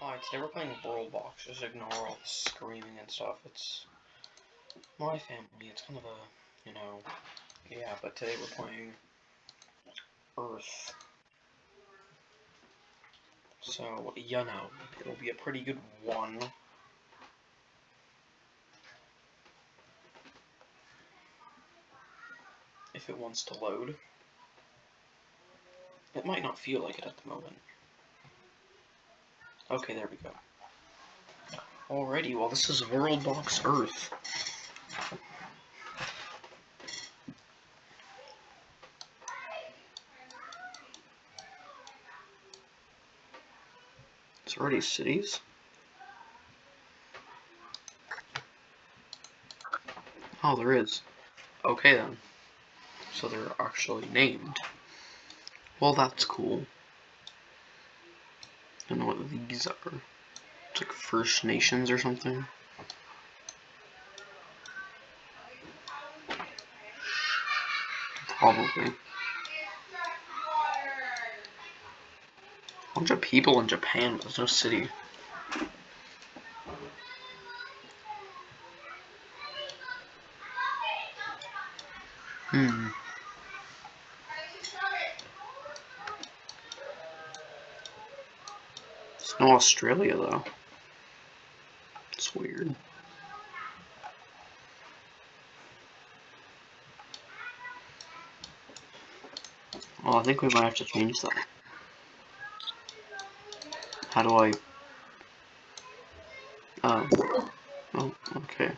Hi, today we're playing World Box. Just ignore all the screaming and stuff. It's my family. It's kind of a, you know, yeah, but today we're playing Earth. So, you know, it'll be a pretty good one. If it wants to load. It might not feel like it at the moment. Okay, there we go. Alrighty, well this is World Box Earth. It's already cities? Oh, there is. Okay then. So they're actually named. Well, that's cool. I don't know what are. It's like First Nations or something. Probably. A bunch of people in Japan, but there's no city. Hmm. No Australia though. It's weird. Well, I think we might have to change that. How do I... Oh. Oh, okay.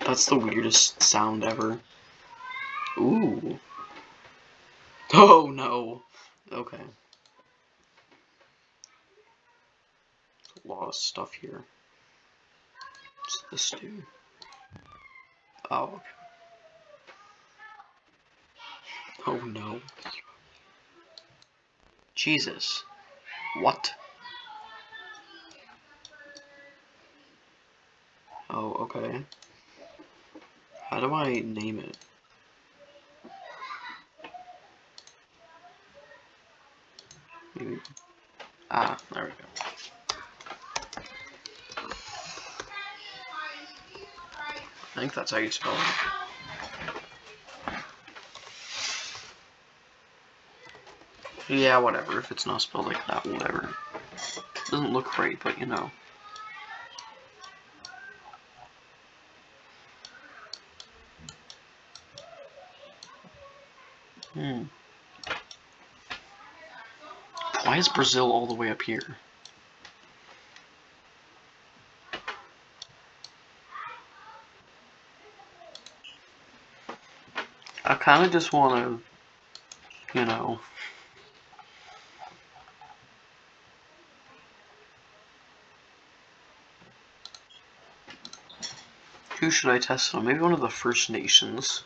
That's the weirdest sound ever. Ooh. Oh no. Okay. A lot of stuff here. What's this do? Oh, okay. Oh no. Jesus. What? Oh, okay. How do I name it? Maybe. Ah, there we go. I think that's how you spell it. Yeah, whatever. If it's not spelled like that, whatever. Doesn't look right, but you know. Hmm. Why is Brazil all the way up here? I kind of just want to, you know... Who should I test on? Maybe one of the First Nations.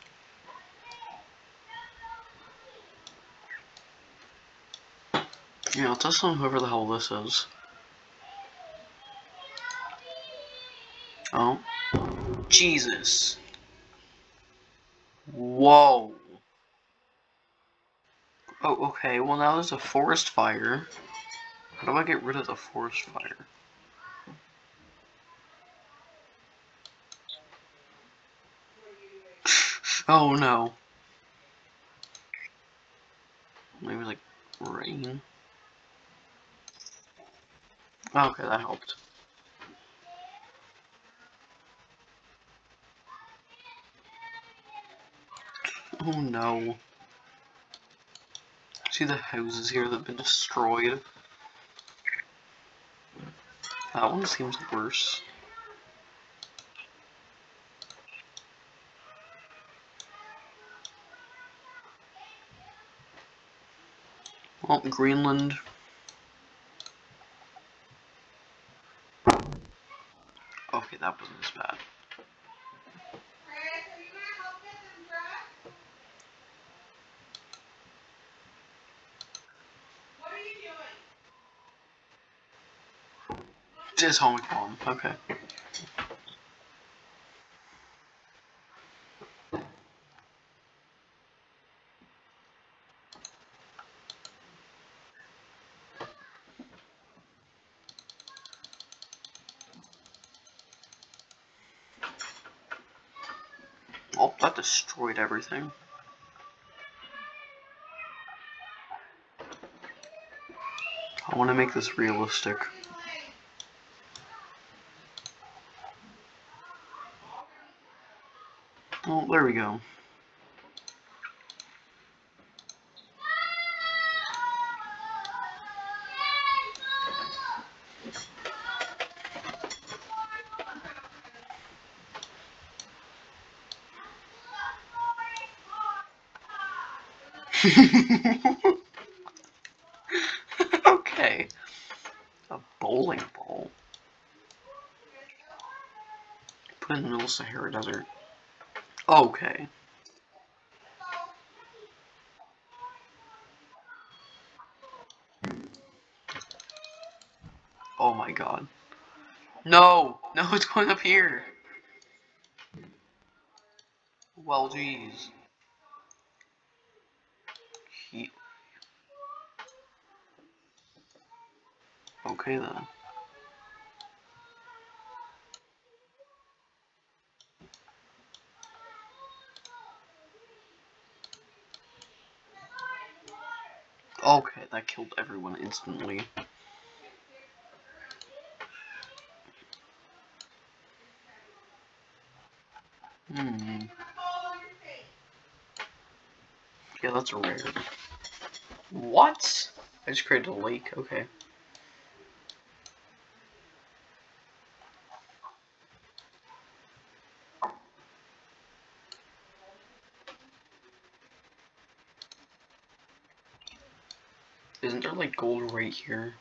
Yeah, I'll test on whoever the hell this is. Oh. Jesus. Whoa. Oh, okay, well now there's a forest fire. How do I get rid of the forest fire? oh no. Maybe like rain. Okay, that helped. Oh no. See the houses here that have been destroyed? That one seems worse. Well, Greenland Datomic bomb, okay. Oh, that destroyed everything. I want to make this realistic. Oh, there we go. okay. A bowling ball. Put in the middle of Sahara Desert. Okay. Oh my god. No! No, it's going up here! Well, jeez. He... Okay then. Okay, that killed everyone instantly. Hmm. Yeah, that's rare. What? I just created a lake, okay. Gold right here?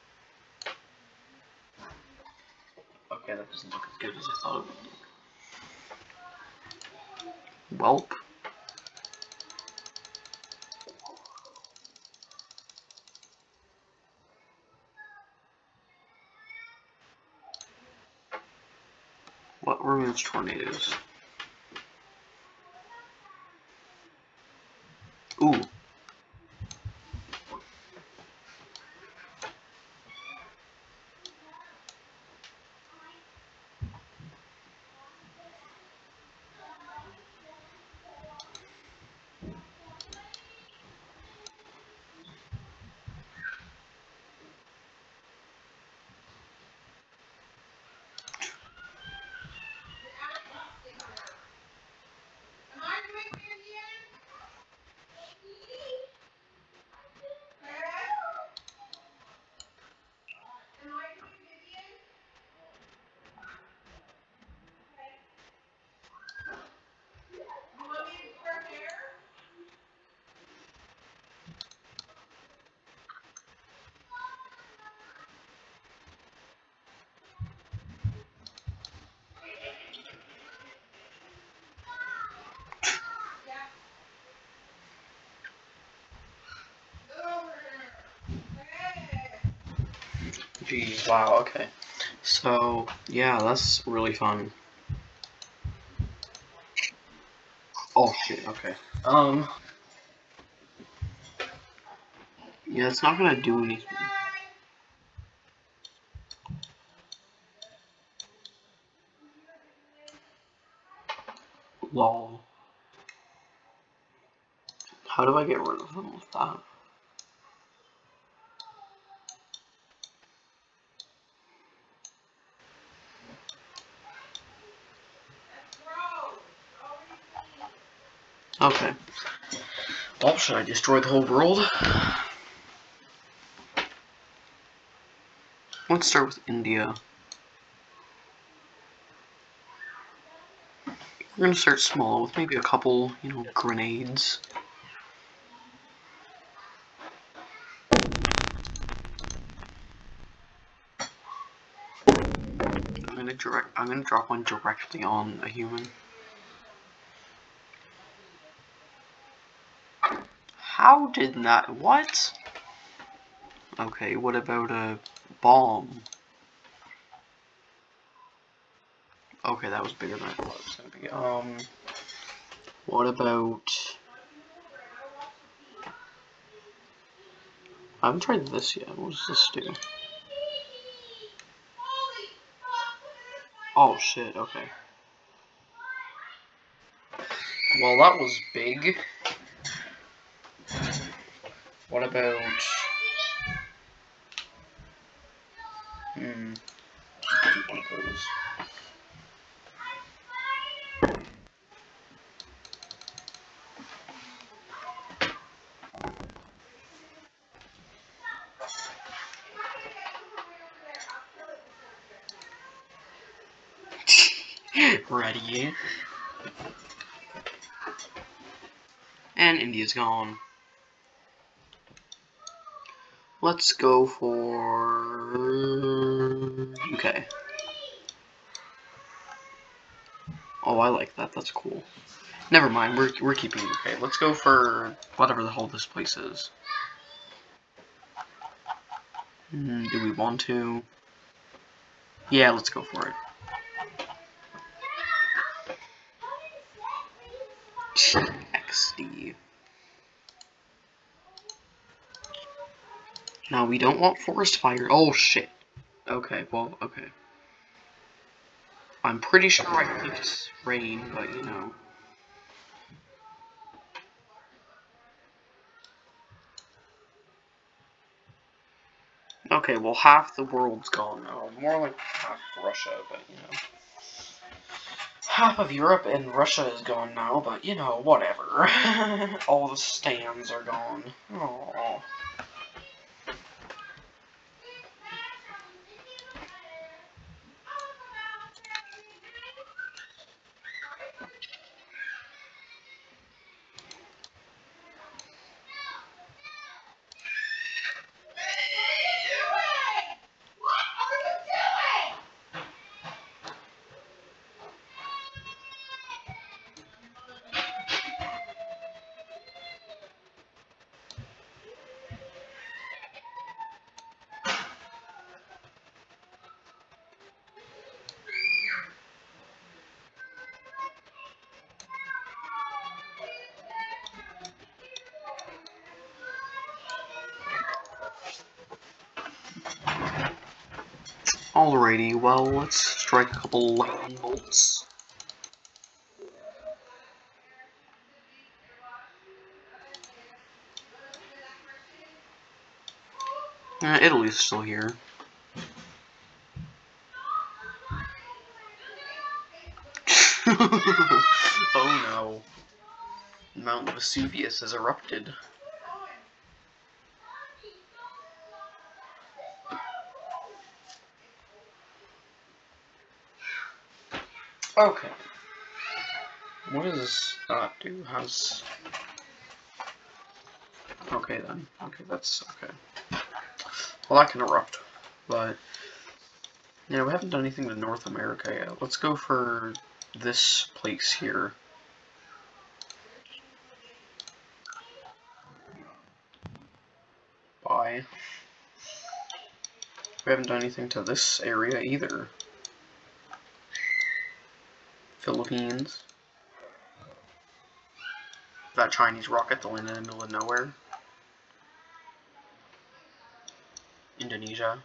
Okay, that doesn't look as good as I thought it would look. Welp. What removes tornadoes? Ooh. Geez, wow, okay. So, yeah, that's really fun. Oh shit, okay. Um, yeah, it's not gonna do anything. Lol. How do I get rid of them with that? Okay. Well, should I destroy the whole world? Let's start with India. We're gonna start small with maybe a couple, you know, grenades. I'm gonna direct I'm gonna drop one directly on a human. How did that what? Okay, what about a bomb? Okay, that was bigger than I thought it was gonna be. Um, what about? I haven't tried this yet. What does this do? Oh shit. Okay. Well, that was big. What about... Hmm. Ready. And India's gone. Let's go for Okay. Oh, I like that. That's cool. Never mind. We're we're keeping UK. Let's go for whatever the hell this place is. Mm, do we want to? Yeah, let's go for it. XD. Now we don't want forest fire. Oh shit. Okay, well, okay. I'm pretty sure I picked rain, but you know. Okay, well half the world's gone now. More like half Russia, but you know half of Europe and Russia is gone now, but you know, whatever. All the stands are gone. Aww. Alrighty, well, let's strike a couple lightning bolts. Uh, Italy's still here. oh no. Mount Vesuvius has erupted. Okay. What does that uh, do? Has... Okay then. Okay, that's okay. Well, that can erupt, but... Yeah, we haven't done anything to North America yet. Let's go for this place here. Bye. We haven't done anything to this area either. Philippines. That Chinese rocket that landed in the middle of nowhere. Indonesia.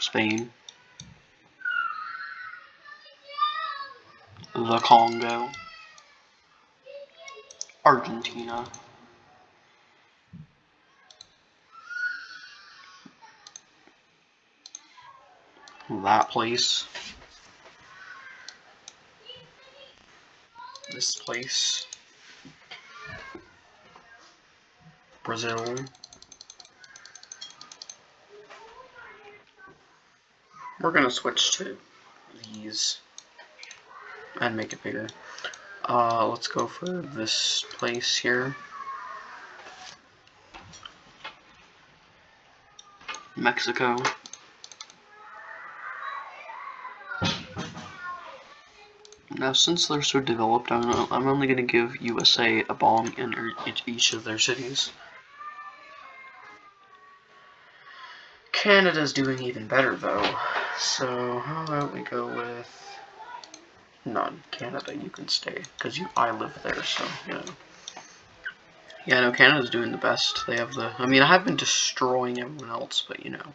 Spain. The Congo. Argentina. That place. This place. Brazil. We're gonna switch to these and make it bigger. Uh, let's go for this place here. Mexico. Now, since they're so developed, I'm, only going to give USA a bomb in er, each of their cities. Canada's doing even better, though. So, how about we go with... None. Canada, you can stay. Because you, I live there, so, you know. Yeah, no, Canada's doing the best. They have the. I mean, I have been destroying everyone else, but you know.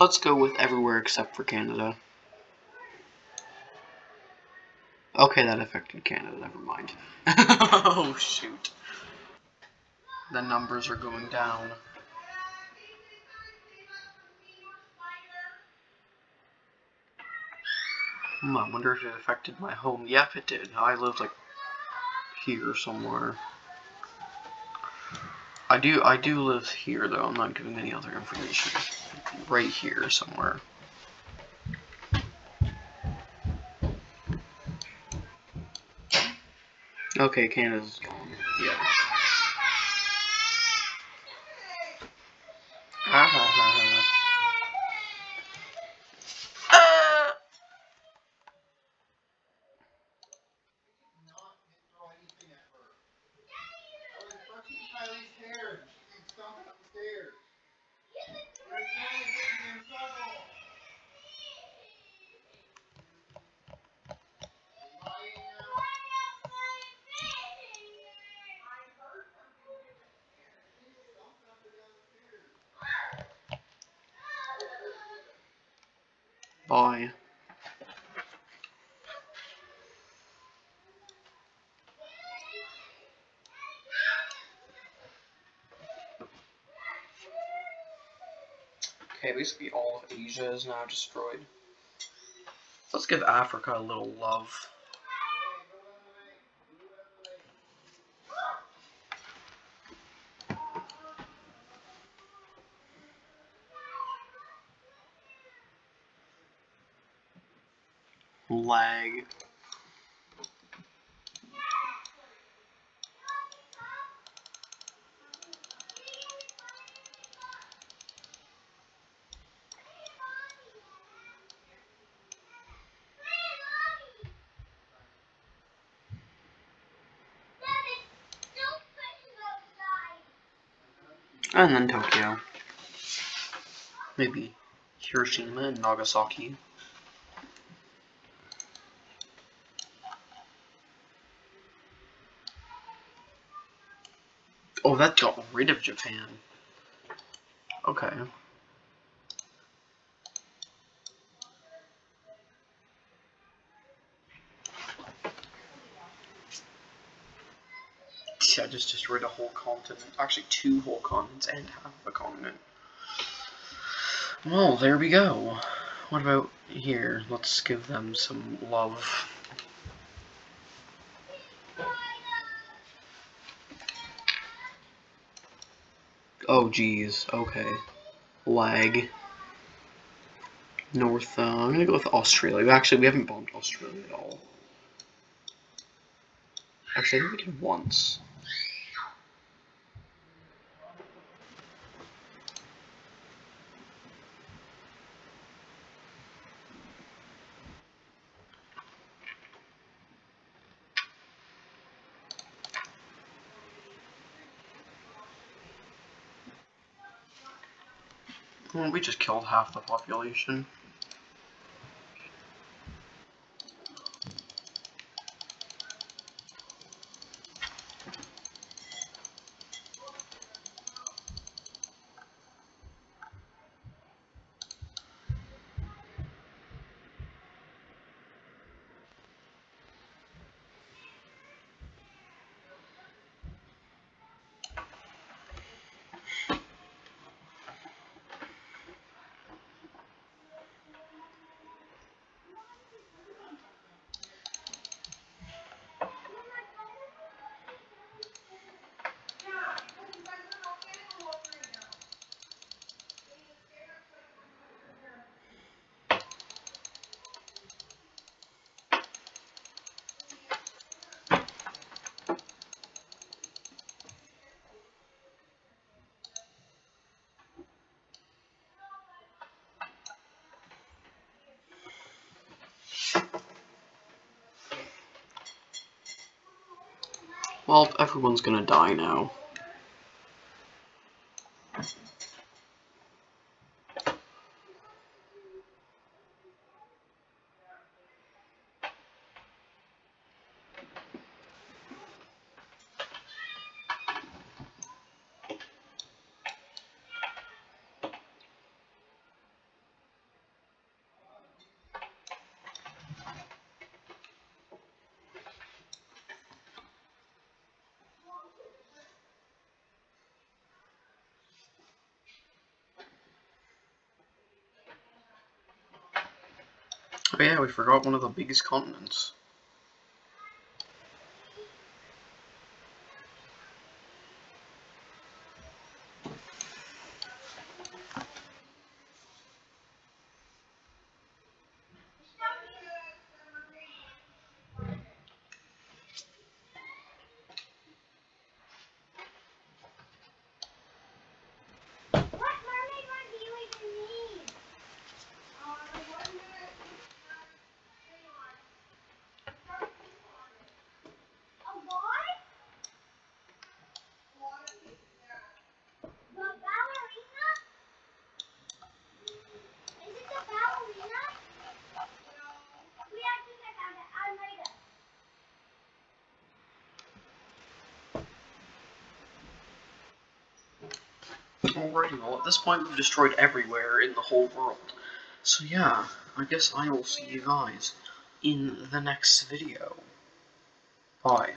Let's go with everywhere except for Canada. Okay, that affected Canada, never mind. oh, shoot. The numbers are going down. Hmm, I wonder if it affected my home. Yep, it did. I live, like, here somewhere. I do, I do live here, though. I'm not giving any other information. Right here somewhere. Okay, Canada's gone. Yeah. Ah, ha, ha, ha. Ah! Okay, basically all of Asia is now destroyed. Let's give Africa a little love. Lag. And then Tokyo. Maybe Hiroshima and Nagasaki. Oh, that got rid of Japan. Okay. Yeah, just destroyed a whole continent. Actually, two whole continents and half a continent. Well, there we go. What about here? Let's give them some love. Oh, geez. Okay. Lag. North, uh, I'm gonna go with Australia. Actually, we haven't bombed Australia at all. Actually, I think we did once. We just killed half the population. Well, everyone's gonna die now. Oh yeah, we forgot one of the biggest continents. What mermaid run do you even need? A what? The ballerina? Is it the ballerina? We actually found it. I'm ready to. Alrighty, well at this point we've destroyed everywhere in the whole world. So yeah, I guess I will see you guys in the next video. Bye.